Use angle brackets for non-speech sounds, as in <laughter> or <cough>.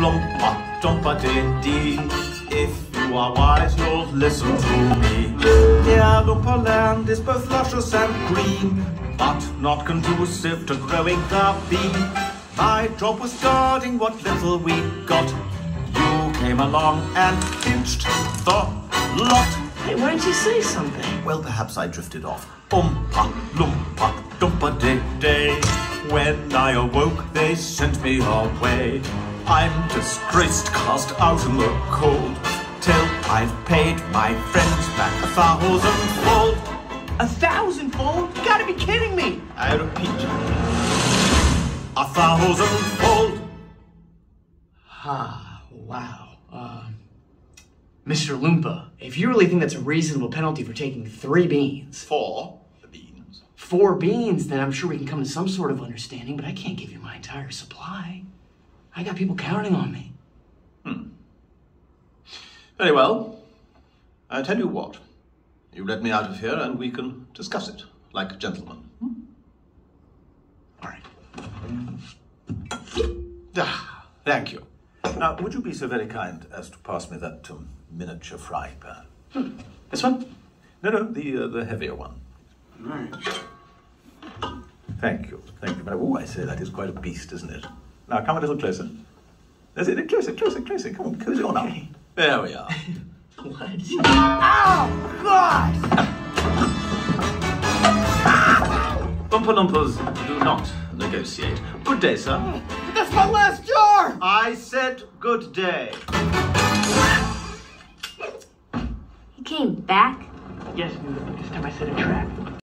loompa dumpa dee If you are wise, you'll listen to me. Dear er Loompaland is both luscious and green, but not conducive to growing the bean. My job was guarding what little we got. You came along and pinched the lot. Hey, why didn't you say something? Well, perhaps I drifted off. Oompa, loompa, dumpa day day. When I awoke, they sent me away. I'm disgraced, cast out in the cold. Till I've paid my friends back a thousandfold. A thousandfold? You gotta be kidding me! I repeat, a thousandfold. Ah, wow. Uh, Mr. Loompa, if you really think that's a reasonable penalty for taking three beans, beans. Four beans, then I'm sure we can come to some sort of understanding, but I can't give you my entire supply. I got people counting on me. Very well. I tell you what. You let me out of here and we can discuss it like gentlemen. Hmm? All right. Ah, thank you. Now, would you be so very kind as to pass me that um, miniature frying pan? This one? No, no, the uh, the heavier one. All right. Thank you, thank you. But oh, I say that is quite a beast, isn't it? Now, come a little closer. That's it. Closer, closer, closer. Come on, cozy on up. There we are. <laughs> What? Ow! God! <laughs> Oompa Loompas do not negotiate. Good day, sir. That's my last jar! I said good day. He came back? Yes, this time I set a trap.